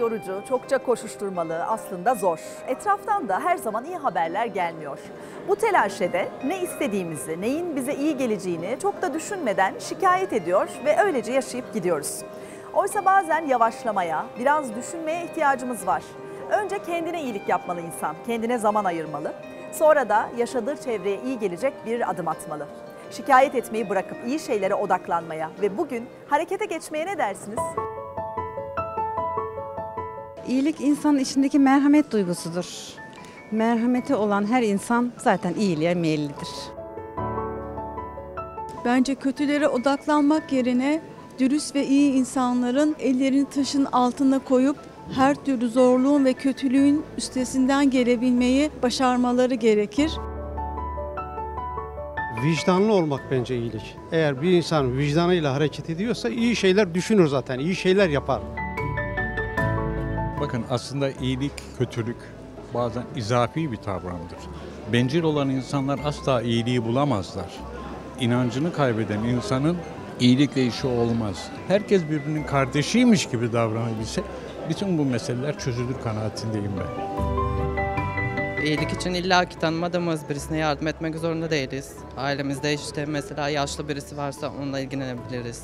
Yorucu, çokça koşuşturmalı, aslında zor. Etraftan da her zaman iyi haberler gelmiyor. Bu telaşede ne istediğimizi, neyin bize iyi geleceğini çok da düşünmeden şikayet ediyor ve öylece yaşayıp gidiyoruz. Oysa bazen yavaşlamaya, biraz düşünmeye ihtiyacımız var. Önce kendine iyilik yapmalı insan, kendine zaman ayırmalı. Sonra da yaşadığı çevreye iyi gelecek bir adım atmalı. Şikayet etmeyi bırakıp iyi şeylere odaklanmaya ve bugün harekete geçmeye ne dersiniz? İyilik insanın içindeki merhamet duygusudur. Merhameti olan her insan zaten iyiliğe meyillidir. Bence kötülere odaklanmak yerine dürüst ve iyi insanların ellerini taşın altına koyup her türlü zorluğun ve kötülüğün üstesinden gelebilmeyi başarmaları gerekir. Vicdanlı olmak bence iyilik. Eğer bir insan vicdanıyla hareket ediyorsa iyi şeyler düşünür zaten, iyi şeyler yapar. Bakın aslında iyilik, kötülük bazen izafi bir kavramdır. Bencil olan insanlar asla iyiliği bulamazlar. İnancını kaybeden insanın iyilikle işi olmaz. Herkes birbirinin kardeşiymiş gibi davranabilse bütün bu meseleler çözülür kanaatindeyim ben. İyilik için illa ki tanımadığımız birisine yardım etmek zorunda değiliz. Ailemizde işte mesela yaşlı birisi varsa onunla ilgilenebiliriz.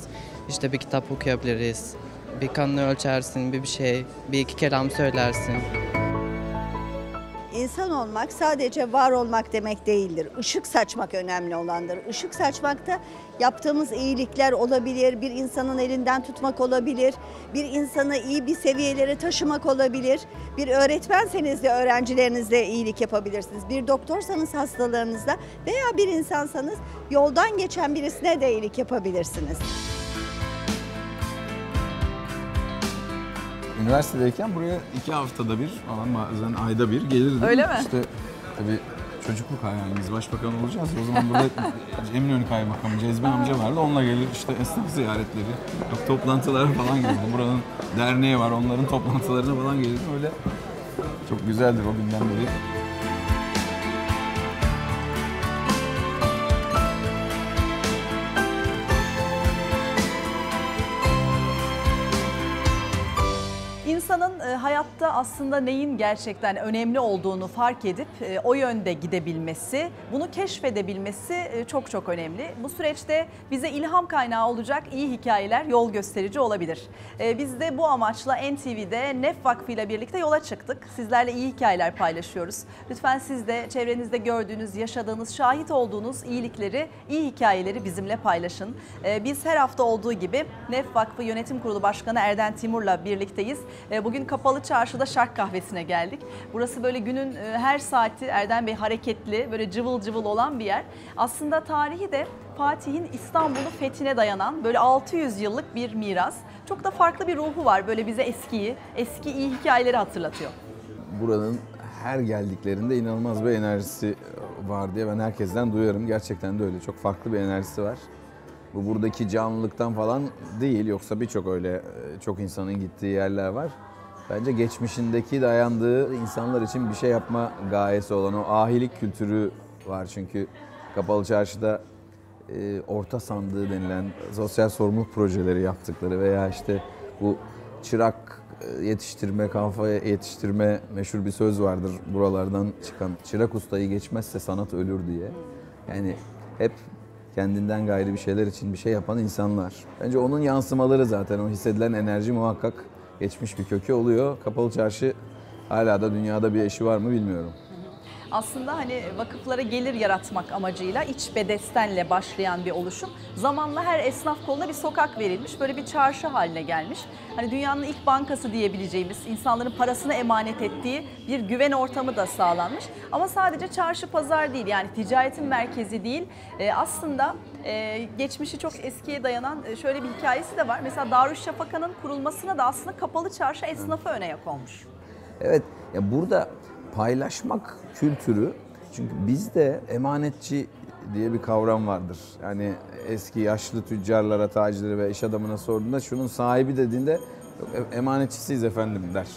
İşte bir kitap okuyabiliriz. Bir kanını ölçersin, bir bir şey, bir iki kelam söylersin. İnsan olmak sadece var olmak demek değildir. Işık saçmak önemli olandır. Işık saçmakta yaptığımız iyilikler olabilir, bir insanın elinden tutmak olabilir, bir insanı iyi bir seviyelere taşımak olabilir. Bir öğretmenseniz de öğrencilerinizle iyilik yapabilirsiniz. Bir doktorsanız hastalarınızla veya bir insansanız yoldan geçen birisine de iyilik yapabilirsiniz. Üniversitedeyken buraya iki haftada bir falan bazen ayda bir gelirdim. Öyle mi? İşte tabii çocukluk hayalimiz başbakan olacağız. O zaman burada Eminönü Kaymakamı Cezmi amca vardı. Onunla gelir işte esnaf ziyaretleri, toplantılara falan gelirdim. Buranın derneği var onların toplantılarına falan gelirdim. Öyle çok güzeldir o günden beri. Hayatta aslında neyin gerçekten önemli olduğunu fark edip e, o yönde gidebilmesi, bunu keşfedebilmesi e, çok çok önemli. Bu süreçte bize ilham kaynağı olacak iyi hikayeler yol gösterici olabilir. E, Biz de bu amaçla NTV'de Nef Vakfı ile birlikte yola çıktık. Sizlerle iyi hikayeler paylaşıyoruz. Lütfen siz de çevrenizde gördüğünüz, yaşadığınız, şahit olduğunuz iyilikleri, iyi hikayeleri bizimle paylaşın. Biz her hafta olduğu gibi Nef Vakfı Yönetim Kurulu Başkanı Erden Timur'la birlikteyiz. Bugün Kapalı Çarşı'da Şark Kahvesi'ne geldik. Burası böyle günün e, her saati Erdem Bey hareketli, böyle cıvıl cıvıl olan bir yer. Aslında tarihi de Fatih'in İstanbul'u fethine dayanan böyle 600 yıllık bir miras. Çok da farklı bir ruhu var böyle bize eskiyi, eski iyi hikayeleri hatırlatıyor. Buranın her geldiklerinde inanılmaz bir enerjisi var diye ben herkesten duyarım. Gerçekten de öyle. Çok farklı bir enerjisi var. Bu buradaki canlılıktan falan değil. Yoksa birçok öyle e, çok insanın gittiği yerler var. Bence geçmişindeki dayandığı insanlar için bir şey yapma gayesi olan o ahilik kültürü var. Çünkü Kapalı Çarşı'da e, orta sandığı denilen sosyal sorumluluk projeleri yaptıkları veya işte bu çırak e, yetiştirme, kafa yetiştirme meşhur bir söz vardır buralardan çıkan. Çırak ustayı geçmezse sanat ölür diye. Yani hep kendinden gayrı bir şeyler için bir şey yapan insanlar. Bence onun yansımaları zaten o hissedilen enerji muhakkak geçmiş bir kökü oluyor. Kapalı Çarşı hala da dünyada bir eşi var mı bilmiyorum. Aslında hani vakıflara gelir yaratmak amacıyla iç bedestenle başlayan bir oluşum. Zamanla her esnaf koluna bir sokak verilmiş, böyle bir çarşı haline gelmiş. Hani dünyanın ilk bankası diyebileceğimiz, insanların parasını emanet ettiği bir güven ortamı da sağlanmış. Ama sadece çarşı pazar değil yani ticaretin merkezi değil. Ee, aslında e, geçmişi çok eskiye dayanan e, şöyle bir hikayesi de var. Mesela Darüşşafaka'nın kurulmasına da aslında kapalı çarşı esnafı öne yak olmuş. Evet, ya burada paylaşmak kültürü çünkü bizde emanetçi diye bir kavram vardır. Yani eski yaşlı tüccarlara, tacirlere ve iş adamına sorduğunda şunun sahibi dediğinde "Yok, emanetçisiyiz efendim der.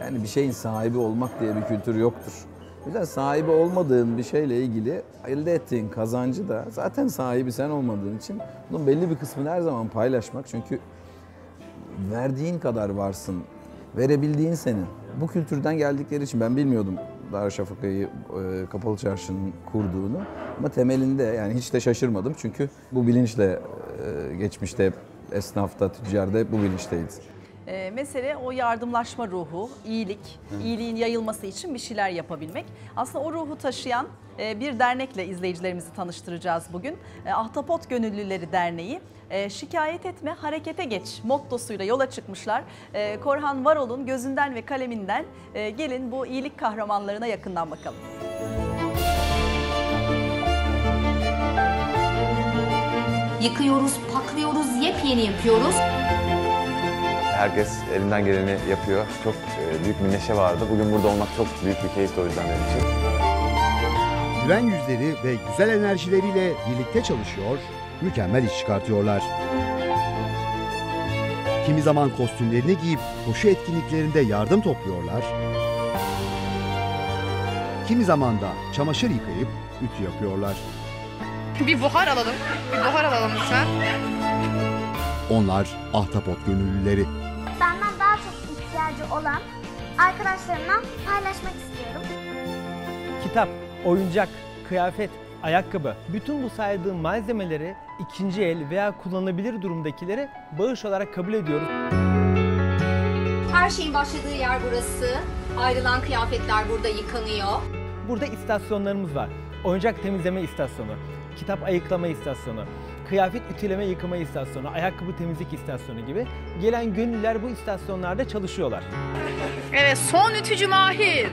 Yani bir şeyin sahibi olmak diye bir kültür yoktur. Yüzden sahibi olmadığın bir şeyle ilgili elde ettiğin kazancı da zaten sahibi sen olmadığın için bunun belli bir kısmını her zaman paylaşmak. Çünkü verdiğin kadar varsın Verebildiğin senin. Bu kültürden geldikleri için ben bilmiyordum Darüşşafaka'yı e, Kapalı Çarşı'nın kurduğunu. Ama temelinde yani hiç de şaşırmadım çünkü bu bilinçle e, geçmişte esnafta, tüccarda bu bilinçteyiz. E, mesele o yardımlaşma ruhu, iyilik, iyiliğin yayılması için bir şeyler yapabilmek. Aslında o ruhu taşıyan e, bir dernekle izleyicilerimizi tanıştıracağız bugün. E, Ahtapot Gönüllüleri Derneği. E, şikayet etme, harekete geç mottosuyla yola çıkmışlar. E, Korhan Varol'un gözünden ve kaleminden e, gelin bu iyilik kahramanlarına yakından bakalım. Yıkıyoruz, paklıyoruz, yepyeni yapıyoruz. Herkes elinden geleni yapıyor. Çok e, büyük bir neşe vardı. Bugün burada olmak çok büyük bir keyifti o yüzden benim için. Gülen yüzleri ve güzel enerjileriyle birlikte çalışıyor, mükemmel iş çıkartıyorlar. Kimi zaman kostümlerini giyip koşu etkinliklerinde yardım topluyorlar. Kimi zaman da çamaşır yıkayıp ütü yapıyorlar. Bir buhar alalım. Bir buhar alalım lütfen. Onlar ahtapot gönüllüleri. İhtiyacı olan arkadaşlarımla paylaşmak istiyorum. Kitap, oyuncak, kıyafet, ayakkabı, bütün bu saydığım malzemeleri ikinci el veya kullanılabilir durumdakileri bağış olarak kabul ediyoruz. Her şeyin başladığı yer burası. Ayrılan kıyafetler burada yıkanıyor. Burada istasyonlarımız var. Oyuncak temizleme istasyonu, kitap ayıklama istasyonu, kıyafet ütüleme yıkama istasyonu, ayakkabı temizlik istasyonu gibi gelen gönüllüler bu istasyonlarda çalışıyorlar. Evet son ütücü Mahir.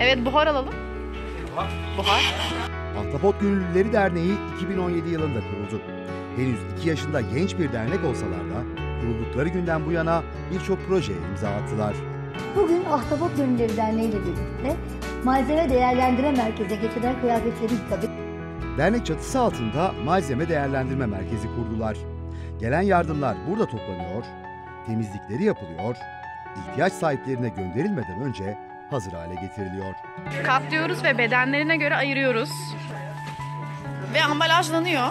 Evet buhar alalım. Buhar. Ahtapot Gönüllüleri Derneği 2017 yılında kuruldu. Henüz 2 yaşında genç bir dernek olsalar da kuruldukları günden bu yana birçok projeye imza attılar. Bugün Ahtapot Gönülleri Derneği ile birlikte malzeme değerlendirme merkezine getirilen kıyafetleri yıkadık. Dernek çatısı altında malzeme değerlendirme merkezi kurdular. Gelen yardımlar burada toplanıyor, temizlikleri yapılıyor, ihtiyaç sahiplerine gönderilmeden önce hazır hale getiriliyor. Katlıyoruz ve bedenlerine göre ayırıyoruz. Ve ambalajlanıyor.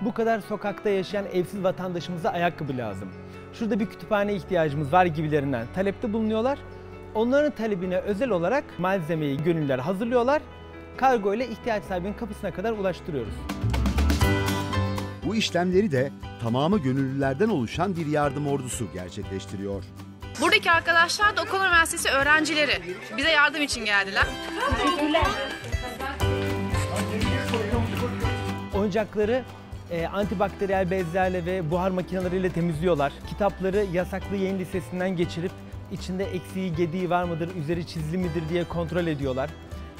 Bu kadar sokakta yaşayan evsiz vatandaşımıza ayakkabı lazım. Şurada bir kütüphane ihtiyacımız var gibilerinden talepte bulunuyorlar. Onların talebine özel olarak malzemeyi gönüllüler hazırlıyorlar. Kargo ile ihtiyaç sahibinin kapısına kadar ulaştırıyoruz. Bu işlemleri de tamamı gönüllülerden oluşan bir yardım ordusu gerçekleştiriyor. Buradaki arkadaşlar da Okul Üniversitesi öğrencileri. Bize yardım için geldiler. Oyuncakları e, antibakteriyel bezlerle ve buhar makineleriyle temizliyorlar. Kitapları yasaklı yayın listesinden geçirip içinde eksiği, gediği var mıdır, üzeri çizili midir diye kontrol ediyorlar.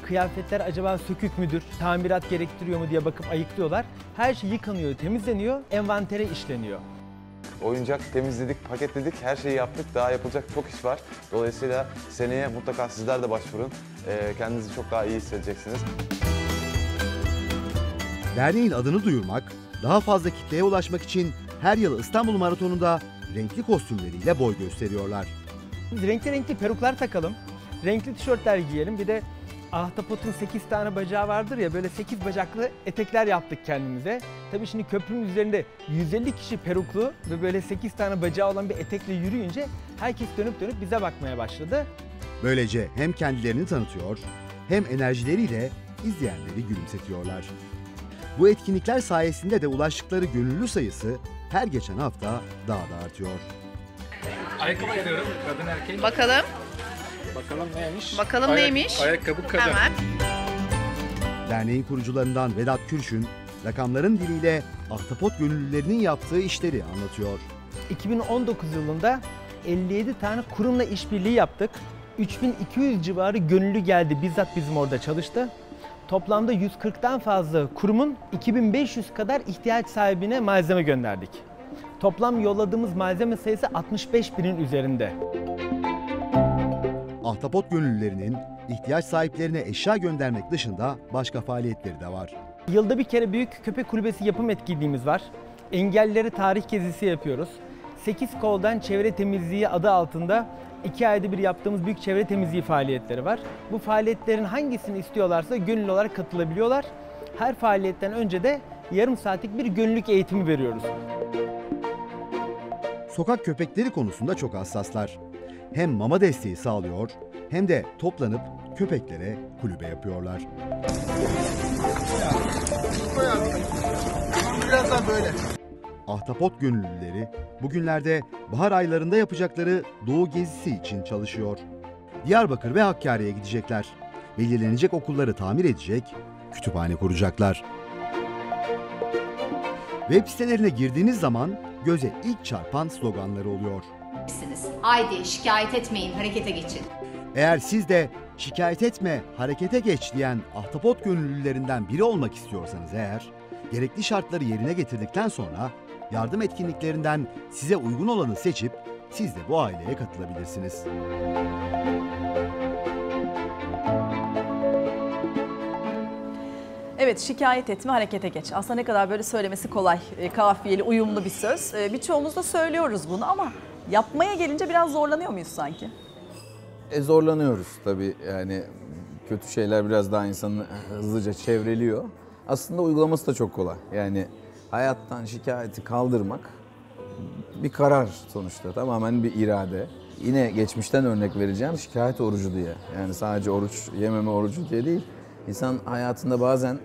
Kıyafetler acaba sökük müdür, tamirat gerektiriyor mu diye bakıp ayıklıyorlar. Her şey yıkanıyor, temizleniyor, envantere işleniyor. Oyuncak temizledik, paketledik, her şeyi yaptık. Daha yapılacak çok iş var. Dolayısıyla seneye mutlaka sizler de başvurun. E, kendinizi çok daha iyi hissedeceksiniz. Derneğin adını duyurmak, daha fazla kitleye ulaşmak için her yıl İstanbul Maratonu'nda renkli kostümleriyle boy gösteriyorlar. Biz renkli renkli peruklar takalım, renkli tişörtler giyelim. Bir de ahtapotun 8 tane bacağı vardır ya böyle 8 bacaklı etekler yaptık kendimize. Tabii şimdi köprünün üzerinde 150 kişi peruklu ve böyle 8 tane bacağı olan bir etekle yürüyünce herkes dönüp dönüp bize bakmaya başladı. Böylece hem kendilerini tanıtıyor hem enerjileriyle izleyenleri gülümsetiyorlar. Bu etkinlikler sayesinde de ulaştıkları gönüllü sayısı her geçen hafta daha da artıyor. Ayakkabı istiyorum. Kadın erkek. Bakalım. Bakalım neymiş? Bakalım Ayak- neymiş? Ayakkabı kadın. Hemen. Derneğin kurucularından Vedat Kürşün, rakamların diliyle ahtapot gönüllülerinin yaptığı işleri anlatıyor. 2019 yılında 57 tane kurumla işbirliği yaptık. 3200 civarı gönüllü geldi bizzat bizim orada çalıştı. Toplamda 140'tan fazla kurumun 2500 kadar ihtiyaç sahibine malzeme gönderdik. Toplam yolladığımız malzeme sayısı 65 binin üzerinde. Ahtapot gönüllülerinin ihtiyaç sahiplerine eşya göndermek dışında başka faaliyetleri de var. Yılda bir kere büyük köpek kulübesi yapım etkinliğimiz var. Engellileri tarih gezisi yapıyoruz. 8 koldan çevre temizliği adı altında 2 ayda bir yaptığımız büyük çevre temizliği faaliyetleri var. Bu faaliyetlerin hangisini istiyorlarsa gönüllü olarak katılabiliyorlar. Her faaliyetten önce de yarım saatlik bir gönüllülük eğitimi veriyoruz. Sokak köpekleri konusunda çok hassaslar. Hem mama desteği sağlıyor hem de toplanıp köpeklere kulübe yapıyorlar. Biraz daha böyle. Ahtapot gönüllüleri bugünlerde bahar aylarında yapacakları doğu gezisi için çalışıyor. Diyarbakır ve Hakkari'ye gidecekler. Belirlenecek okulları tamir edecek, kütüphane kuracaklar. Web sitelerine girdiğiniz zaman göze ilk çarpan sloganları oluyor. Haydi şikayet etmeyin, harekete geçin. Eğer siz de şikayet etme, harekete geç diyen ahtapot gönüllülerinden biri olmak istiyorsanız eğer, gerekli şartları yerine getirdikten sonra yardım etkinliklerinden size uygun olanı seçip siz de bu aileye katılabilirsiniz. Evet şikayet etme harekete geç. Aslında ne kadar böyle söylemesi kolay, e, kafiyeli, uyumlu bir söz. E, Birçoğumuz da söylüyoruz bunu ama yapmaya gelince biraz zorlanıyor muyuz sanki? E zorlanıyoruz tabii yani kötü şeyler biraz daha insanı hızlıca çevreliyor. Aslında uygulaması da çok kolay. Yani hayattan şikayeti kaldırmak bir karar sonuçta tamamen bir irade. Yine geçmişten örnek vereceğim şikayet orucu diye. Yani sadece oruç yememe orucu diye değil. İnsan hayatında bazen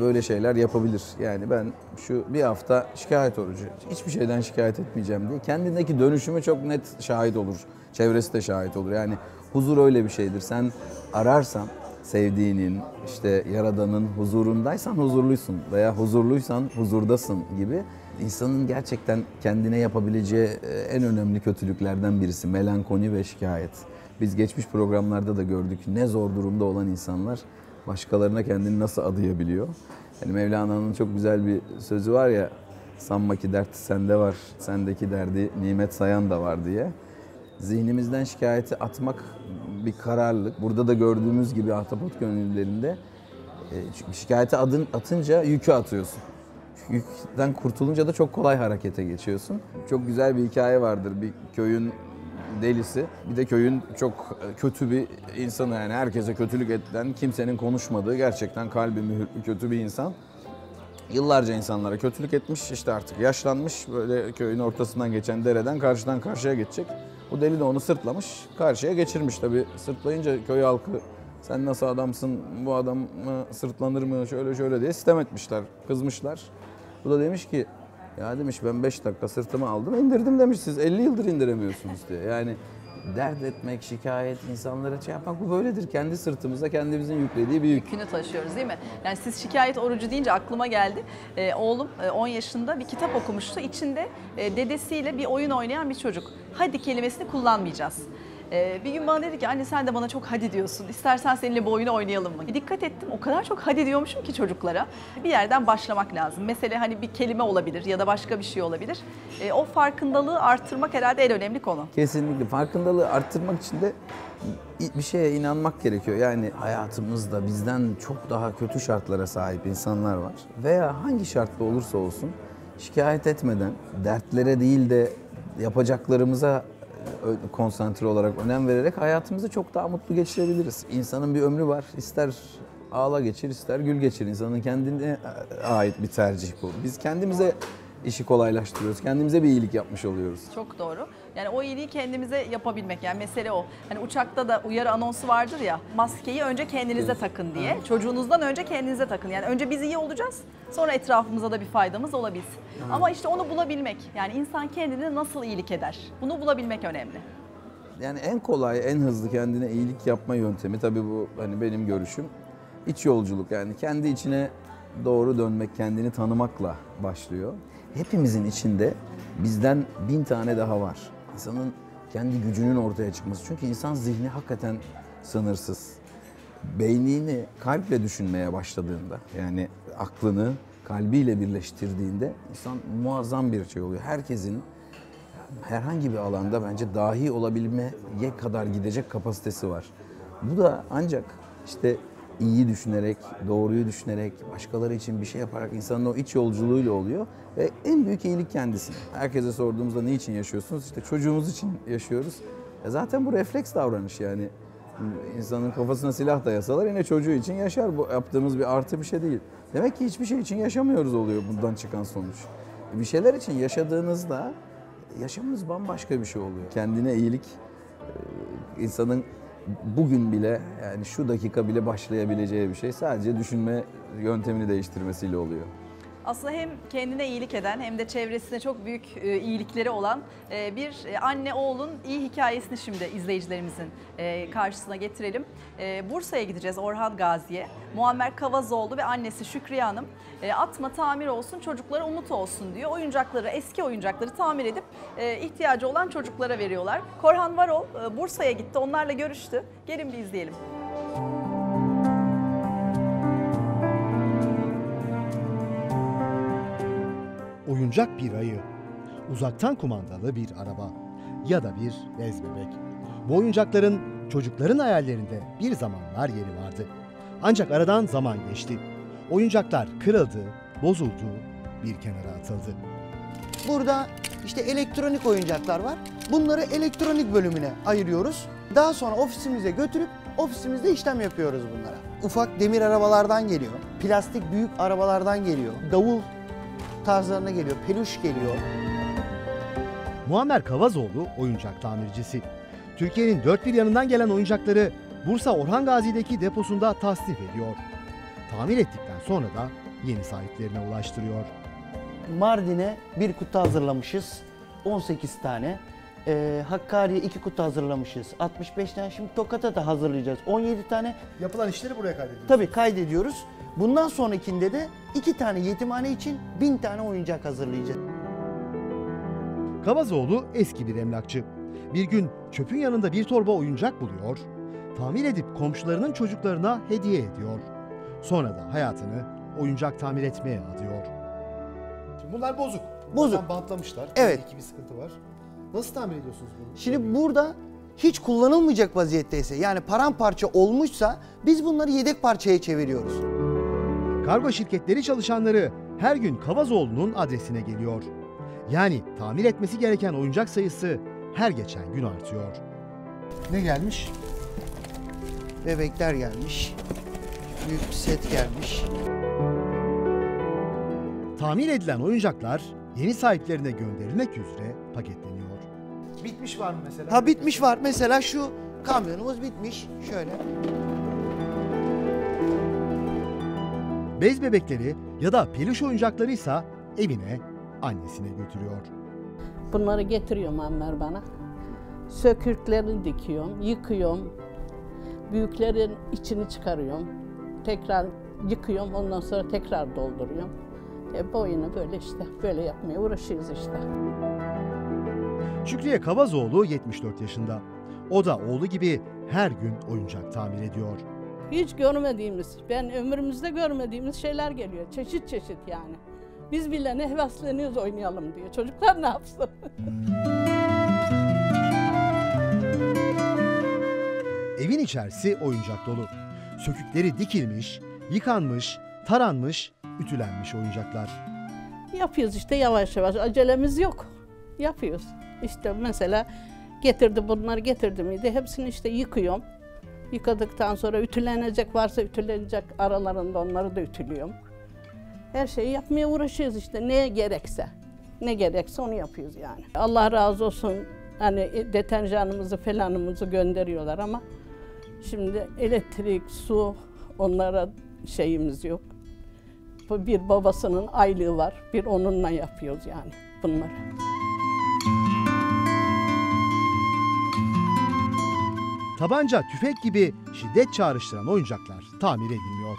böyle şeyler yapabilir. Yani ben şu bir hafta şikayet orucu, hiçbir şeyden şikayet etmeyeceğim diye kendindeki dönüşümü çok net şahit olur. Çevresi de şahit olur. Yani huzur öyle bir şeydir. Sen ararsan sevdiğinin, işte yaradanın huzurundaysan huzurluysun veya huzurluysan huzurdasın gibi insanın gerçekten kendine yapabileceği e, en önemli kötülüklerden birisi melankoli ve şikayet. Biz geçmiş programlarda da gördük ne zor durumda olan insanlar başkalarına kendini nasıl adayabiliyor. Yani Mevlana'nın çok güzel bir sözü var ya sanma ki dert sende var, sendeki derdi nimet sayan da var diye. Zihnimizden şikayeti atmak bir kararlılık. Burada da gördüğümüz gibi ahtapot gönüllülerinde e, şikayeti adın, atınca yükü atıyorsun. Yükten kurtulunca da çok kolay harekete geçiyorsun. Çok güzel bir hikaye vardır. Bir köyün delisi, bir de köyün çok kötü bir insanı yani herkese kötülük eden, kimsenin konuşmadığı gerçekten kalbi mühürlü kötü bir insan. Yıllarca insanlara kötülük etmiş, işte artık yaşlanmış, böyle köyün ortasından geçen dereden karşıdan karşıya geçecek. Bu deli de onu sırtlamış, karşıya geçirmiş tabii. Sırtlayınca köy halkı sen nasıl adamsın, bu adam sırtlanır mı, şöyle şöyle diye sistem etmişler, kızmışlar. Bu da demiş ki, ya demiş ben 5 dakika sırtıma aldım indirdim demiş siz 50 yıldır indiremiyorsunuz diye. Yani dert etmek, şikayet, insanlara şey yapmak bu böyledir. Kendi sırtımıza kendimizin yüklediği bir yük. Yükünü taşıyoruz değil mi? Yani siz şikayet orucu deyince aklıma geldi. Ee, oğlum e, 10 yaşında bir kitap okumuştu. İçinde e, dedesiyle bir oyun oynayan bir çocuk. Hadi kelimesini kullanmayacağız. Ee, bir gün bana dedi ki anne sen de bana çok hadi diyorsun. İstersen seninle bu oyunu oynayalım mı? Dikkat ettim o kadar çok hadi diyormuşum ki çocuklara. Bir yerden başlamak lazım. Mesele hani bir kelime olabilir ya da başka bir şey olabilir. Ee, o farkındalığı arttırmak herhalde en önemli konu. Kesinlikle farkındalığı arttırmak için de bir şeye inanmak gerekiyor. Yani hayatımızda bizden çok daha kötü şartlara sahip insanlar var. Veya hangi şartta olursa olsun şikayet etmeden, dertlere değil de yapacaklarımıza konsantre olarak önem vererek hayatımızı çok daha mutlu geçirebiliriz. İnsanın bir ömrü var. İster ağla geçir, ister gül geçir. İnsanın kendine ait bir tercih bu. Biz kendimize işi kolaylaştırıyoruz. Kendimize bir iyilik yapmış oluyoruz. Çok doğru. Yani o iyiliği kendimize yapabilmek yani mesele o. Hani uçakta da uyarı anonsu vardır ya maskeyi önce kendinize takın diye. Çocuğunuzdan önce kendinize takın. Yani önce biz iyi olacağız sonra etrafımıza da bir faydamız olabilsin. Ama işte onu bulabilmek yani insan kendine nasıl iyilik eder bunu bulabilmek önemli. Yani en kolay, en hızlı kendine iyilik yapma yöntemi tabii bu hani benim görüşüm. iç yolculuk yani kendi içine doğru dönmek, kendini tanımakla başlıyor. Hepimizin içinde bizden bin tane daha var. İnsanın kendi gücünün ortaya çıkması. Çünkü insan zihni hakikaten sınırsız. Beynini kalple düşünmeye başladığında yani aklını kalbiyle birleştirdiğinde insan muazzam bir şey oluyor. Herkesin herhangi bir alanda bence dahi olabilmeye kadar gidecek kapasitesi var. Bu da ancak işte iyi düşünerek, doğruyu düşünerek, başkaları için bir şey yaparak insanın o iç yolculuğuyla oluyor. Ve en büyük iyilik kendisi. Herkese sorduğumuzda ne için yaşıyorsunuz? İşte çocuğumuz için yaşıyoruz. E zaten bu refleks davranış yani. İnsanın kafasına silah dayasalar yine çocuğu için yaşar. Bu yaptığımız bir artı bir şey değil. Demek ki hiçbir şey için yaşamıyoruz oluyor bundan çıkan sonuç. Bir şeyler için yaşadığınızda yaşamınız bambaşka bir şey oluyor. Kendine iyilik insanın bugün bile yani şu dakika bile başlayabileceği bir şey sadece düşünme yöntemini değiştirmesiyle oluyor. Aslında hem kendine iyilik eden hem de çevresine çok büyük e, iyilikleri olan e, bir e, anne oğlun iyi hikayesini şimdi izleyicilerimizin karşısına getirelim. Bursa'ya gideceğiz Orhan Gazi'ye. Muammer Kavazoğlu ve annesi Şükriye Hanım atma tamir olsun çocuklara umut olsun diyor. Oyuncakları eski oyuncakları tamir edip ihtiyacı olan çocuklara veriyorlar. Korhan Varol Bursa'ya gitti onlarla görüştü. Gelin bir izleyelim. Oyuncak bir ayı, uzaktan kumandalı bir araba ya da bir bez bebek. Bu oyuncakların çocukların hayallerinde bir zamanlar yeri vardı. Ancak aradan zaman geçti. Oyuncaklar kırıldı, bozuldu, bir kenara atıldı. Burada işte elektronik oyuncaklar var. Bunları elektronik bölümüne ayırıyoruz. Daha sonra ofisimize götürüp ofisimizde işlem yapıyoruz bunlara. Ufak demir arabalardan geliyor. Plastik büyük arabalardan geliyor. Davul tarzlarına geliyor. Peluş geliyor. Muammer Kavazoğlu oyuncak tamircisi. Türkiye'nin dört bir yanından gelen oyuncakları Bursa Orhan Gazi'deki deposunda tasnif ediyor. Tamir ettikten sonra da yeni sahiplerine ulaştırıyor. Mardin'e bir kutu hazırlamışız. 18 tane. Ee, Hakkari'ye iki kutu hazırlamışız. 65 tane. Şimdi Tokat'a da hazırlayacağız. 17 tane. Yapılan işleri buraya kaydediyoruz. Tabii kaydediyoruz. Bundan sonrakinde de iki tane yetimhane için bin tane oyuncak hazırlayacağız. Kavazoğlu eski bir emlakçı. Bir gün çöpün yanında bir torba oyuncak buluyor, tamir edip komşularının çocuklarına hediye ediyor. Sonra da hayatını oyuncak tamir etmeye adıyor. Şimdi bunlar bozuk. Bozuk. Buradan bantlamışlar. Evet. Belki bir sıkıntı var. Nasıl tamir ediyorsunuz bunu? Şimdi burada hiç kullanılmayacak vaziyetteyse yani paramparça olmuşsa biz bunları yedek parçaya çeviriyoruz. Kargo şirketleri çalışanları her gün Kavazoğlu'nun adresine geliyor. Yani tamir etmesi gereken oyuncak sayısı her geçen gün artıyor. Ne gelmiş? Bebekler gelmiş. Büyük bir set gelmiş. Tamir edilen oyuncaklar yeni sahiplerine gönderilmek üzere paketleniyor. Bitmiş var mı mesela? Ha bitmiş var. Mesela şu kamyonumuz bitmiş. Şöyle. Bez bebekleri ya da peluş oyuncaklarıysa evine, annesine götürüyor. Bunları getiriyorum Ammer bana. Sökürklerini dikiyorum, yıkıyorum. Büyüklerin içini çıkarıyorum. Tekrar yıkıyorum, ondan sonra tekrar dolduruyorum. E boyunu böyle işte, böyle yapmaya uğraşıyoruz işte. Şükriye Kavazoğlu 74 yaşında. O da oğlu gibi her gün oyuncak tamir ediyor. Hiç görmediğimiz, ben ömrümüzde görmediğimiz şeyler geliyor. Çeşit çeşit yani. Biz bile ne hevesleniyoruz oynayalım diye. Çocuklar ne yapsın? Evin içerisi oyuncak dolu. Sökükleri dikilmiş, yıkanmış, taranmış, ütülenmiş oyuncaklar. Yapıyoruz işte yavaş yavaş. Acelemiz yok. Yapıyoruz. İşte mesela getirdi bunları getirdi miydi hepsini işte yıkıyorum. Yıkadıktan sonra ütülenecek varsa ütülenecek aralarında onları da ütülüyorum. Her şeyi yapmaya uğraşıyoruz işte ne gerekse. Ne gerekse onu yapıyoruz yani. Allah razı olsun hani deterjanımızı falanımızı gönderiyorlar ama şimdi elektrik, su onlara şeyimiz yok. Bir babasının aylığı var, bir onunla yapıyoruz yani bunları. Tabanca, tüfek gibi şiddet çağrıştıran oyuncaklar tamir edilmiyor.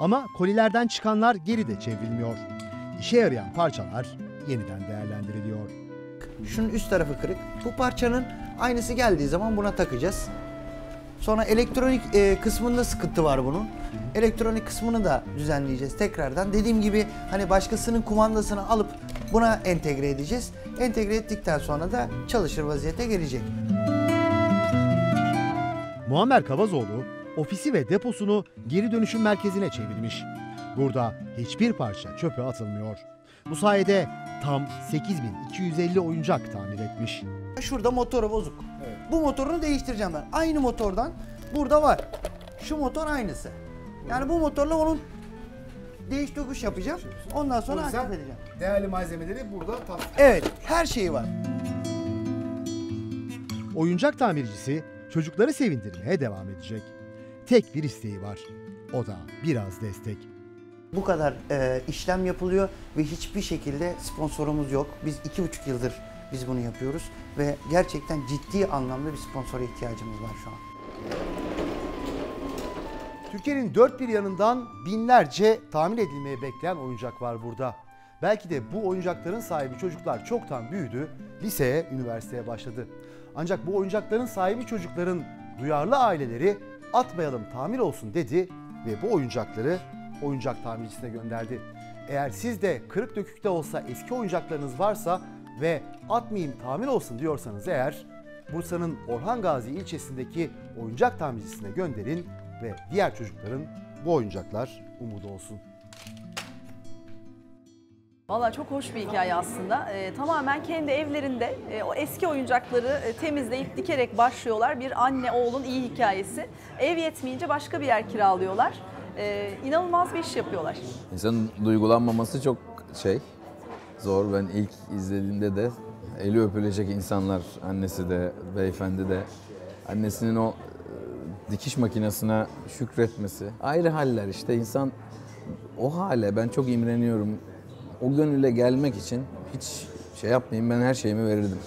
Ama kolilerden çıkanlar geri de çevrilmiyor. İşe yarayan parçalar yeniden değerlendiriliyor. Şunun üst tarafı kırık. Bu parçanın aynısı geldiği zaman buna takacağız. Sonra elektronik e, kısmında sıkıntı var bunun. Elektronik kısmını da düzenleyeceğiz tekrardan. Dediğim gibi hani başkasının kumandasını alıp buna entegre edeceğiz. Entegre ettikten sonra da çalışır vaziyete gelecek. Muammer Kavazoğlu ofisi ve deposunu geri dönüşüm merkezine çevirmiş. Burada hiçbir parça çöpe atılmıyor. Bu sayede tam 8250 oyuncak tamir etmiş. Şurada motoru bozuk. Bu motorunu değiştireceğim ben. Aynı motordan burada var. Şu motor aynısı. Yani bu motorla onun değiş tokuş yapacağım. Ondan sonra aktif edeceğim. Değerli malzemeleri burada tasdik Evet, her şeyi var. Oyuncak tamircisi çocukları sevindirmeye devam edecek. Tek bir isteği var. O da biraz destek. Bu kadar e, işlem yapılıyor ve hiçbir şekilde sponsorumuz yok. Biz iki buçuk yıldır biz bunu yapıyoruz ve gerçekten ciddi anlamda bir sponsora ihtiyacımız var şu an. Türkiye'nin dört bir yanından binlerce tamir edilmeye bekleyen oyuncak var burada. Belki de bu oyuncakların sahibi çocuklar çoktan büyüdü, liseye, üniversiteye başladı. Ancak bu oyuncakların sahibi çocukların duyarlı aileleri atmayalım tamir olsun dedi ve bu oyuncakları oyuncak tamircisine gönderdi. Eğer siz de kırık dökükte olsa eski oyuncaklarınız varsa ve atmayayım tamir olsun diyorsanız eğer Bursa'nın Orhan Gazi ilçesindeki oyuncak tamircisine gönderin ve diğer çocukların bu oyuncaklar umudu olsun. Valla çok hoş bir hikaye aslında. Ee, tamamen kendi evlerinde e, o eski oyuncakları e, temizleyip dikerek başlıyorlar. Bir anne oğlun iyi hikayesi. Ev yetmeyince başka bir yer kiralıyorlar. Ee, inanılmaz bir iş yapıyorlar. İnsanın duygulanmaması çok şey zor. Ben ilk izlediğimde de eli öpülecek insanlar annesi de beyefendi de annesinin o e, dikiş makinesine şükretmesi ayrı haller işte insan o hale ben çok imreniyorum. O gönüle gelmek için hiç şey yapmayayım ben her şeyimi verirdim.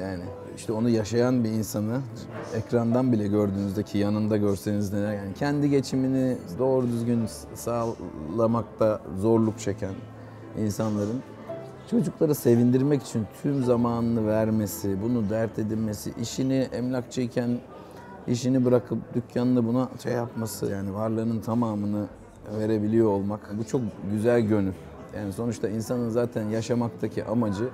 Yani işte onu yaşayan bir insanı ekrandan bile gördüğünüzde ki yanında görseniz neler yani kendi geçimini doğru düzgün sağlamakta zorluk çeken insanların çocukları sevindirmek için tüm zamanını vermesi, bunu dert edinmesi, işini emlakçıyken işini bırakıp dükkanını buna şey yapması yani varlığının tamamını verebiliyor olmak bu çok güzel gönül. Yani sonuçta insanın zaten yaşamaktaki amacı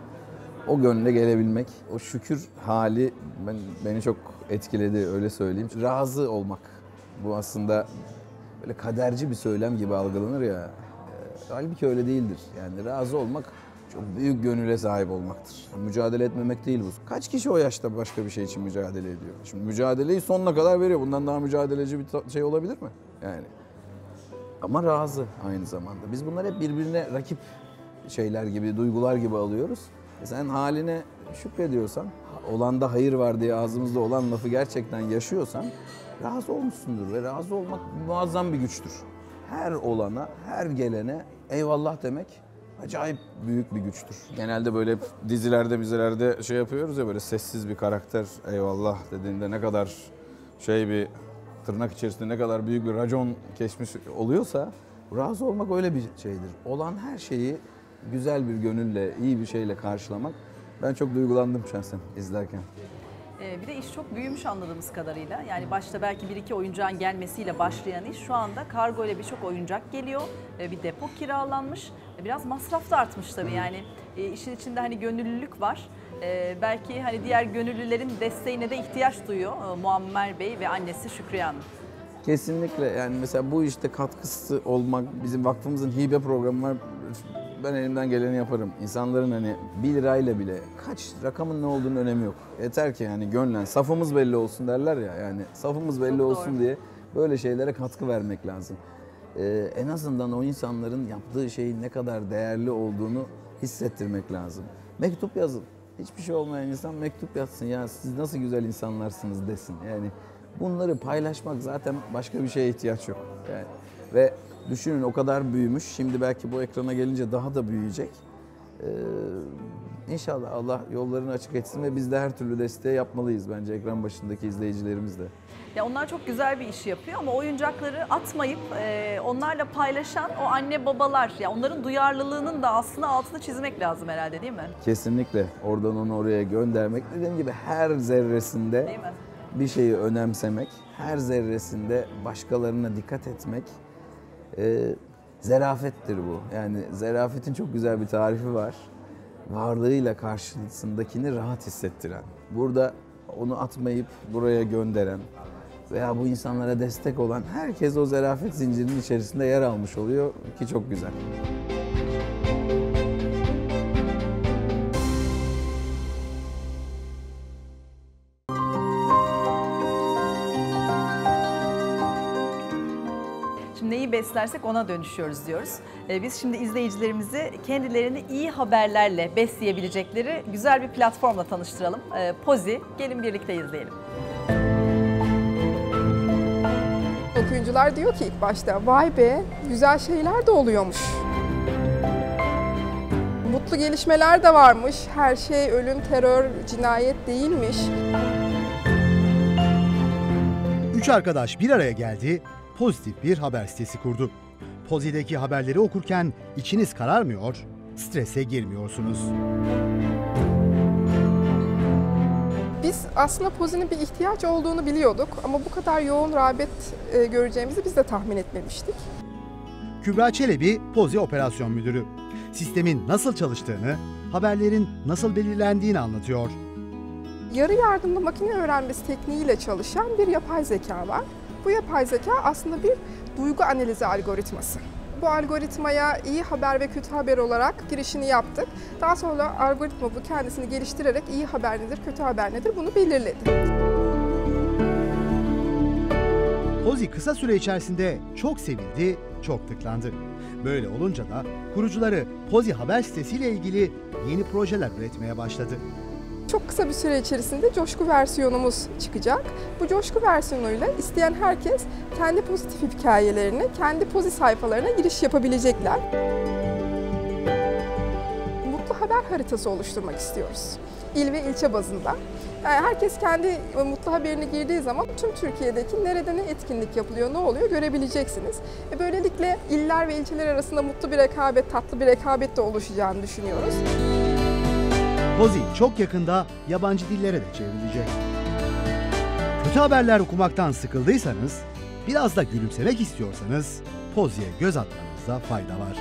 o gönle gelebilmek. O şükür hali ben, beni çok etkiledi öyle söyleyeyim. Razı olmak. Bu aslında böyle kaderci bir söylem gibi algılanır ya. E, halbuki öyle değildir. Yani razı olmak çok büyük gönüle sahip olmaktır. Mücadele etmemek değil bu. Kaç kişi o yaşta başka bir şey için mücadele ediyor? Şimdi mücadeleyi sonuna kadar veriyor. Bundan daha mücadeleci bir şey olabilir mi? Yani ama razı aynı zamanda. Biz bunları hep birbirine rakip şeyler gibi, duygular gibi alıyoruz. E sen haline şükrediyorsan, olanda hayır var diye ağzımızda olan lafı gerçekten yaşıyorsan razı olmuşsundur ve razı olmak muazzam bir güçtür. Her olana, her gelene eyvallah demek acayip büyük bir güçtür. Genelde böyle dizilerde, dizilerde şey yapıyoruz ya böyle sessiz bir karakter eyvallah dediğinde ne kadar şey bir tırnak içerisinde ne kadar büyük bir racon geçmiş oluyorsa razı olmak öyle bir şeydir. Olan her şeyi güzel bir gönülle, iyi bir şeyle karşılamak. Ben çok duygulandım şahsen izlerken. Ee, bir de iş çok büyümüş anladığımız kadarıyla. Yani başta belki bir iki oyuncağın gelmesiyle başlayan iş şu anda kargo ile birçok oyuncak geliyor. Bir depo kiralanmış. Biraz masraf da artmış tabii yani. e, işin içinde hani gönüllülük var. Ee, belki hani diğer gönüllülerin desteğine de ihtiyaç duyuyor e, Muammer Bey ve annesi Şükriye Hanım. Kesinlikle yani mesela bu işte katkısı olmak bizim vakfımızın hibe programı var. Ben elimden geleni yaparım. İnsanların hani 1 lirayla bile kaç rakamın ne olduğunu önemi yok. Yeter ki yani gönlen safımız belli olsun derler ya yani safımız belli Çok olsun doğru. diye böyle şeylere katkı vermek lazım. Ee, en azından o insanların yaptığı şeyin ne kadar değerli olduğunu hissettirmek lazım. Mektup yazın. Hiçbir şey olmayan insan mektup yazsın ya siz nasıl güzel insanlarsınız desin. Yani bunları paylaşmak zaten başka bir şeye ihtiyaç yok. Yani ve düşünün o kadar büyümüş. Şimdi belki bu ekrana gelince daha da büyüyecek. Ee, inşallah Allah yollarını açık etsin ve biz de her türlü desteği yapmalıyız bence ekran başındaki izleyicilerimiz de. Ya onlar çok güzel bir iş yapıyor ama oyuncakları atmayıp e, onlarla paylaşan o anne babalar ya onların duyarlılığının da aslında altını çizmek lazım herhalde değil mi? Kesinlikle oradan onu oraya göndermek. Dediğim gibi her zerresinde Değil mi? bir şeyi önemsemek, her zerresinde başkalarına dikkat etmek e, zerafettir bu. Yani zerafetin çok güzel bir tarifi var. Varlığıyla karşısındakini rahat hissettiren. Burada onu atmayıp buraya gönderen veya bu insanlara destek olan herkes o zerafet zincirinin içerisinde yer almış oluyor ki çok güzel. Şimdi neyi beslersek ona dönüşüyoruz diyoruz. Ee, biz şimdi izleyicilerimizi kendilerini iyi haberlerle besleyebilecekleri güzel bir platformla tanıştıralım. Ee, Pozi, gelin birlikte izleyelim. Kurucular diyor ki ilk başta vay be güzel şeyler de oluyormuş. Mutlu gelişmeler de varmış. Her şey ölüm, terör, cinayet değilmiş. Üç arkadaş bir araya geldi, pozitif bir haber sitesi kurdu. Pozi'deki haberleri okurken içiniz kararmıyor, strese girmiyorsunuz. Biz aslında Pozi'nin bir ihtiyaç olduğunu biliyorduk ama bu kadar yoğun rağbet e, göreceğimizi biz de tahmin etmemiştik. Kübra Çelebi, Pozi Operasyon Müdürü. Sistemin nasıl çalıştığını, haberlerin nasıl belirlendiğini anlatıyor. Yarı yardımlı makine öğrenmesi tekniğiyle çalışan bir yapay zeka var. Bu yapay zeka aslında bir duygu analizi algoritması. Bu algoritmaya iyi haber ve kötü haber olarak girişini yaptık. Daha sonra algoritma bu kendisini geliştirerek iyi haber nedir, kötü haber nedir bunu belirledi. Pozi kısa süre içerisinde çok sevildi, çok tıklandı. Böyle olunca da kurucuları Pozi haber sitesiyle ilgili yeni projeler üretmeye başladı. Çok kısa bir süre içerisinde coşku versiyonumuz çıkacak. Bu coşku versiyonuyla isteyen herkes kendi pozitif hikayelerini kendi pozi sayfalarına giriş yapabilecekler. Mutlu haber haritası oluşturmak istiyoruz. İl ve ilçe bazında. Herkes kendi mutlu haberini girdiği zaman tüm Türkiye'deki nerede ne etkinlik yapılıyor, ne oluyor görebileceksiniz. E böylelikle iller ve ilçeler arasında mutlu bir rekabet, tatlı bir rekabet de oluşacağını düşünüyoruz. Pozi çok yakında yabancı dillere de çevrilecek. Kötü haberler okumaktan sıkıldıysanız, biraz da gülümsemek istiyorsanız Pozi'ye göz atmanızda fayda var.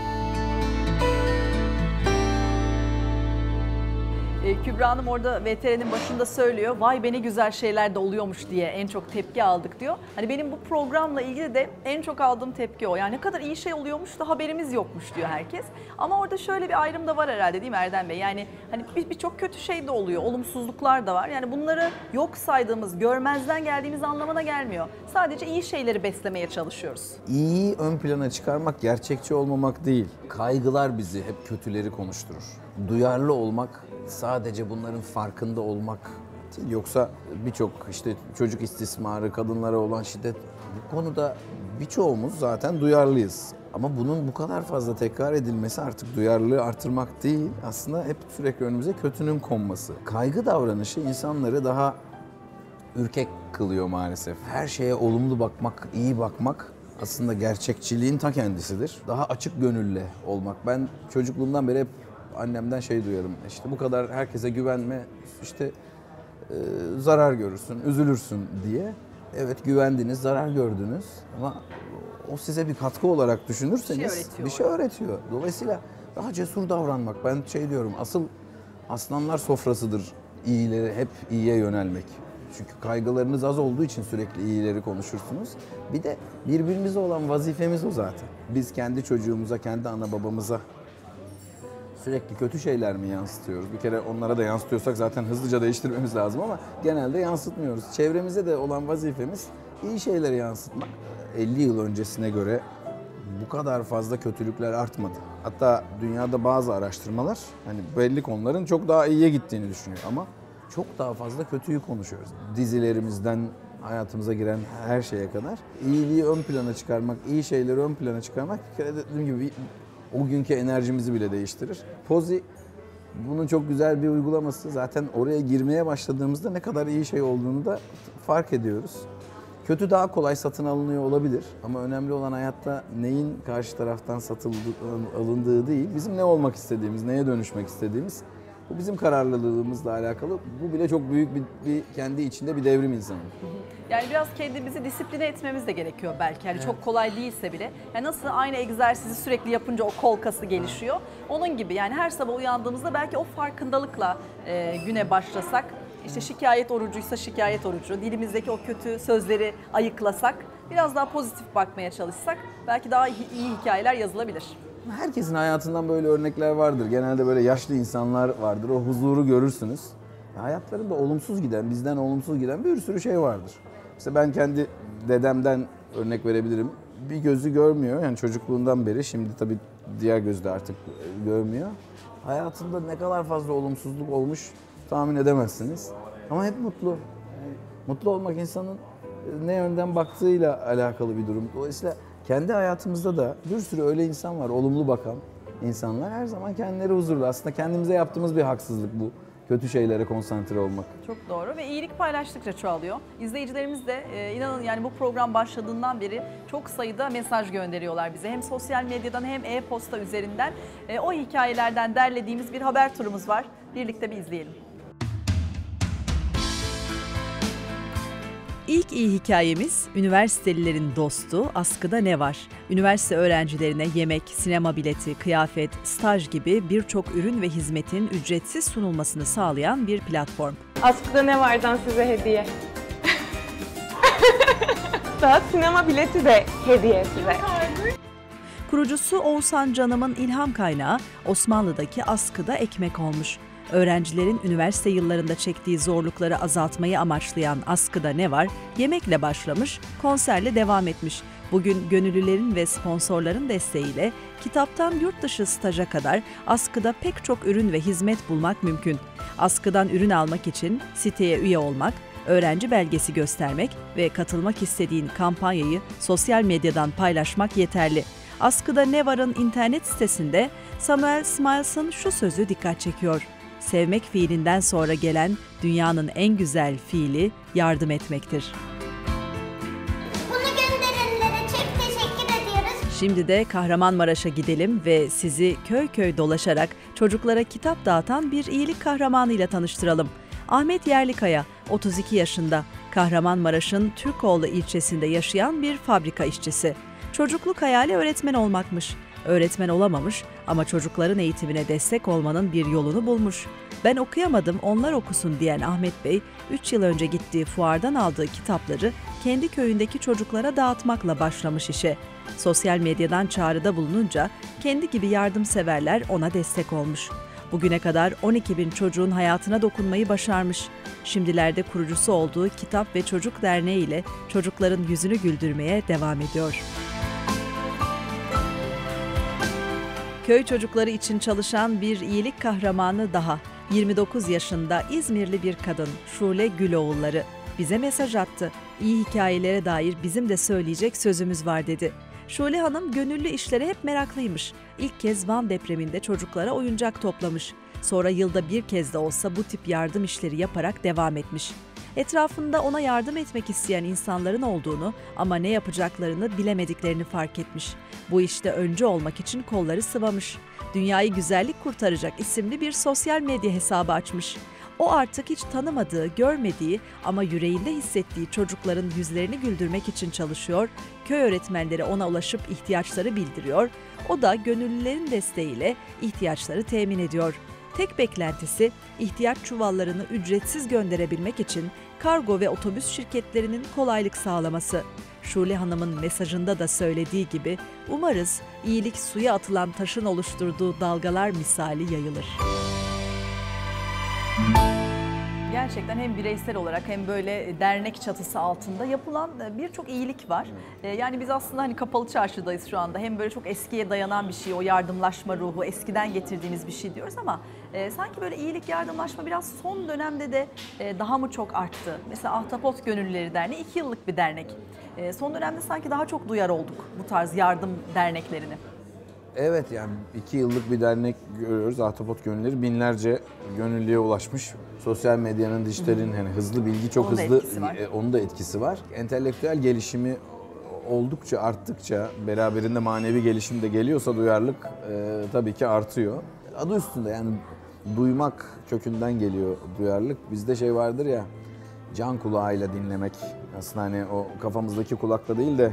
E, Kübra Hanım orada VTR'nin başında söylüyor. Vay be ne güzel şeyler de oluyormuş diye en çok tepki aldık diyor. Hani benim bu programla ilgili de en çok aldığım tepki o. Yani ne kadar iyi şey oluyormuş da haberimiz yokmuş diyor herkes. Ama orada şöyle bir ayrım da var herhalde değil mi Erdem Bey? Yani hani bir- birçok kötü şey de oluyor, olumsuzluklar da var. Yani bunları yok saydığımız, görmezden geldiğimiz anlamına gelmiyor. Sadece iyi şeyleri beslemeye çalışıyoruz. İyiyi ön plana çıkarmak gerçekçi olmamak değil. Kaygılar bizi hep kötüleri konuşturur. Duyarlı olmak sadece bunların farkında olmak. Yoksa birçok işte çocuk istismarı, kadınlara olan şiddet bu konuda birçoğumuz zaten duyarlıyız. Ama bunun bu kadar fazla tekrar edilmesi artık duyarlılığı artırmak değil. Aslında hep sürekli önümüze kötünün konması. Kaygı davranışı insanları daha ürkek kılıyor maalesef. Her şeye olumlu bakmak, iyi bakmak aslında gerçekçiliğin ta kendisidir. Daha açık gönüllü olmak. Ben çocukluğumdan beri hep annemden şey duyarım. İşte bu kadar herkese güvenme, işte e, zarar görürsün, üzülürsün diye. Evet güvendiniz, zarar gördünüz ama o size bir katkı olarak düşünürseniz Bir şey öğretiyor bir şey öğretiyor. Dolayısıyla daha cesur davranmak. Ben şey diyorum, asıl aslanlar sofrasıdır iyileri, hep iyiye yönelmek. Çünkü kaygılarınız az olduğu için sürekli iyileri konuşursunuz. Bir de birbirimize olan vazifemiz o zaten. Biz kendi çocuğumuza, kendi ana babamıza sürekli kötü şeyler mi yansıtıyoruz? Bir kere onlara da yansıtıyorsak zaten hızlıca değiştirmemiz lazım ama genelde yansıtmıyoruz. Çevremize de olan vazifemiz iyi şeyleri yansıtmak. 50 yıl öncesine göre bu kadar fazla kötülükler artmadı. Hatta dünyada bazı araştırmalar hani belli konuların çok daha iyiye gittiğini düşünüyor ama çok daha fazla kötüyü konuşuyoruz. Dizilerimizden hayatımıza giren her şeye kadar iyiliği ön plana çıkarmak, iyi şeyleri ön plana çıkarmak bir kere dediğim gibi o günkü enerjimizi bile değiştirir. Pozi bunun çok güzel bir uygulaması. Zaten oraya girmeye başladığımızda ne kadar iyi şey olduğunu da fark ediyoruz. Kötü daha kolay satın alınıyor olabilir ama önemli olan hayatta neyin karşı taraftan satıldığı, alındığı değil, bizim ne olmak istediğimiz, neye dönüşmek istediğimiz. Bu bizim kararlılığımızla alakalı. Bu bile çok büyük bir, bir kendi içinde bir devrim insanı. Yani biraz kendimizi disipline etmemiz de gerekiyor belki. Yani çok kolay değilse bile. Yani nasıl aynı egzersizi sürekli yapınca o kol kası gelişiyor. Onun gibi yani her sabah uyandığımızda belki o farkındalıkla e, güne başlasak. işte şikayet orucuysa şikayet orucu. Dilimizdeki o kötü sözleri ayıklasak. Biraz daha pozitif bakmaya çalışsak belki daha iyi hikayeler yazılabilir. Herkesin hayatından böyle örnekler vardır. Genelde böyle yaşlı insanlar vardır. O huzuru görürsünüz. Hayatlarında olumsuz giden, bizden olumsuz giden bir sürü şey vardır. İşte ben kendi dedemden örnek verebilirim. Bir gözü görmüyor yani çocukluğundan beri. Şimdi tabii diğer gözü de artık görmüyor. Hayatında ne kadar fazla olumsuzluk olmuş tahmin edemezsiniz. Ama hep mutlu. Mutlu olmak insanın ne yönden baktığıyla alakalı bir durum. Dolayısıyla kendi hayatımızda da bir sürü öyle insan var, olumlu bakan insanlar her zaman kendileri huzurlu. Aslında kendimize yaptığımız bir haksızlık bu. Kötü şeylere konsantre olmak. Çok doğru ve iyilik paylaştıkça çoğalıyor. İzleyicilerimiz de e, inanın yani bu program başladığından beri çok sayıda mesaj gönderiyorlar bize. Hem sosyal medyadan hem e-posta üzerinden. E, o hikayelerden derlediğimiz bir haber turumuz var. Birlikte bir izleyelim. İlk iyi hikayemiz üniversitelilerin dostu Askıda Ne Var? Üniversite öğrencilerine yemek, sinema bileti, kıyafet, staj gibi birçok ürün ve hizmetin ücretsiz sunulmasını sağlayan bir platform. Askıda ne vardan size hediye. Daha sinema bileti de hediye size. Kurucusu Oğuzhan Canım'ın ilham kaynağı Osmanlı'daki askıda ekmek olmuş. Öğrencilerin üniversite yıllarında çektiği zorlukları azaltmayı amaçlayan Askıda Ne Var? Yemekle başlamış, konserle devam etmiş. Bugün gönüllülerin ve sponsorların desteğiyle kitaptan yurt dışı staja kadar askıda pek çok ürün ve hizmet bulmak mümkün. Askıdan ürün almak için siteye üye olmak, öğrenci belgesi göstermek ve katılmak istediğin kampanyayı sosyal medyadan paylaşmak yeterli. Askıda Ne Var'ın internet sitesinde Samuel Smiles'ın şu sözü dikkat çekiyor. Sevmek fiilinden sonra gelen dünyanın en güzel fiili yardım etmektir. Bunu gönderenlere çok teşekkür ediyoruz. Şimdi de Kahramanmaraş'a gidelim ve sizi köy köy dolaşarak çocuklara kitap dağıtan bir iyilik kahramanıyla tanıştıralım. Ahmet Yerlikaya, 32 yaşında, Kahramanmaraş'ın Türkoğlu ilçesinde yaşayan bir fabrika işçisi. Çocukluk hayali öğretmen olmakmış. Öğretmen olamamış ama çocukların eğitimine destek olmanın bir yolunu bulmuş. Ben okuyamadım, onlar okusun diyen Ahmet Bey, 3 yıl önce gittiği fuardan aldığı kitapları kendi köyündeki çocuklara dağıtmakla başlamış işe. Sosyal medyadan çağrıda bulununca kendi gibi yardımseverler ona destek olmuş. Bugüne kadar 12 bin çocuğun hayatına dokunmayı başarmış. Şimdilerde kurucusu olduğu Kitap ve Çocuk Derneği ile çocukların yüzünü güldürmeye devam ediyor. Köy çocukları için çalışan bir iyilik kahramanı daha. 29 yaşında İzmirli bir kadın Şule Güloğulları bize mesaj attı. İyi hikayelere dair bizim de söyleyecek sözümüz var dedi. Şule Hanım gönüllü işlere hep meraklıymış. İlk kez Van depreminde çocuklara oyuncak toplamış. Sonra yılda bir kez de olsa bu tip yardım işleri yaparak devam etmiş. Etrafında ona yardım etmek isteyen insanların olduğunu ama ne yapacaklarını bilemediklerini fark etmiş. Bu işte öncü olmak için kolları sıvamış. Dünyayı Güzellik Kurtaracak isimli bir sosyal medya hesabı açmış. O artık hiç tanımadığı, görmediği ama yüreğinde hissettiği çocukların yüzlerini güldürmek için çalışıyor. Köy öğretmenleri ona ulaşıp ihtiyaçları bildiriyor. O da gönüllülerin desteğiyle ihtiyaçları temin ediyor. Tek beklentisi ihtiyaç çuvallarını ücretsiz gönderebilmek için kargo ve otobüs şirketlerinin kolaylık sağlaması. Şule Hanım'ın mesajında da söylediği gibi umarız iyilik suya atılan taşın oluşturduğu dalgalar misali yayılır. Gerçekten hem bireysel olarak hem böyle dernek çatısı altında yapılan e, birçok iyilik var. E, Yani biz aslında hani kapalı çarşıdayız şu anda. Hem böyle çok eskiye dayanan bir şey, o yardımlaşma ruhu, eskiden getirdiğimiz bir şey diyoruz ama e, sanki böyle iyilik, yardımlaşma biraz son dönemde de e, daha mı çok arttı? Mesela Ahtapot Gönüllüleri Derneği iki yıllık bir dernek. E, Son dönemde sanki daha çok duyar olduk bu tarz yardım derneklerini. Evet yani iki yıllık bir dernek görüyoruz. Ahtapot Gönülleri binlerce gönüllüye ulaşmış. Sosyal medyanın, dijitalin hani hızlı bilgi çok Onun da hızlı var. e, onun da etkisi var. Entelektüel gelişimi oldukça arttıkça beraberinde manevi gelişim de geliyorsa duyarlılık e, tabii ki artıyor. Adı üstünde yani duymak kökünden geliyor duyarlılık. Bizde şey vardır ya can kulağıyla dinlemek. Aslında hani o kafamızdaki kulakla değil de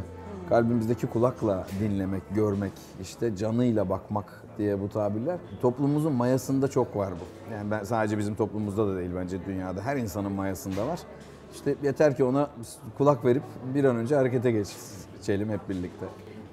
kalbimizdeki kulakla dinlemek, görmek, işte canıyla bakmak diye bu tabirler. Toplumumuzun mayasında çok var bu. Yani ben sadece bizim toplumumuzda da değil bence dünyada. Her insanın mayasında var. İşte yeter ki ona kulak verip bir an önce harekete geçelim hep birlikte.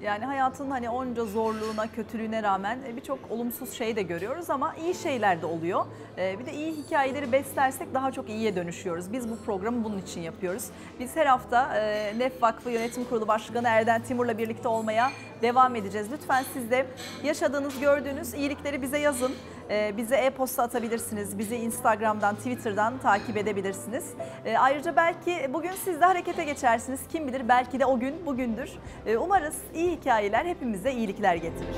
Yani hayatın hani onca zorluğuna, kötülüğüne rağmen e, birçok olumsuz şey de görüyoruz ama iyi şeyler de oluyor. E, Bir de iyi hikayeleri beslersek daha çok iyiye dönüşüyoruz. Biz bu programı bunun için yapıyoruz. Biz her hafta e, Nef Vakfı Yönetim Kurulu Başkanı Erden Timur'la birlikte olmaya devam edeceğiz. Lütfen siz de yaşadığınız, gördüğünüz iyilikleri bize yazın. E, bize e-posta atabilirsiniz. Bizi Instagram'dan, Twitter'dan takip edebilirsiniz. E, ayrıca belki bugün siz de harekete geçersiniz. Kim bilir belki de o gün bugündür. E, umarız iyi hikayeler hepimize iyilikler getirir.